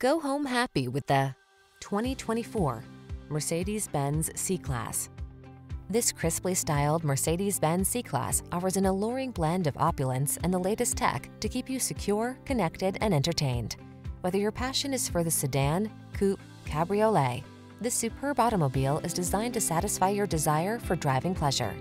Go home happy with the 2024 Mercedes-Benz C-Class. This crisply styled Mercedes-Benz C-Class offers an alluring blend of opulence and the latest tech to keep you secure, connected, and entertained. Whether your passion is for the sedan, coupe, cabriolet, this superb automobile is designed to satisfy your desire for driving pleasure.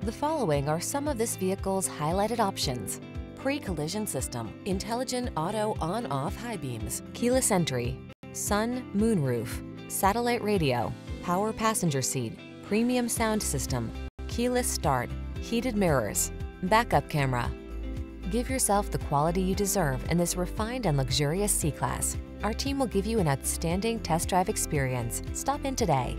The following are some of this vehicle's highlighted options. Pre-collision system, intelligent auto on-off high beams, keyless entry, sun, moonroof, satellite radio, power passenger seat, premium sound system, keyless start, heated mirrors, backup camera. Give yourself the quality you deserve in this refined and luxurious C-Class. Our team will give you an outstanding test drive experience. Stop in today.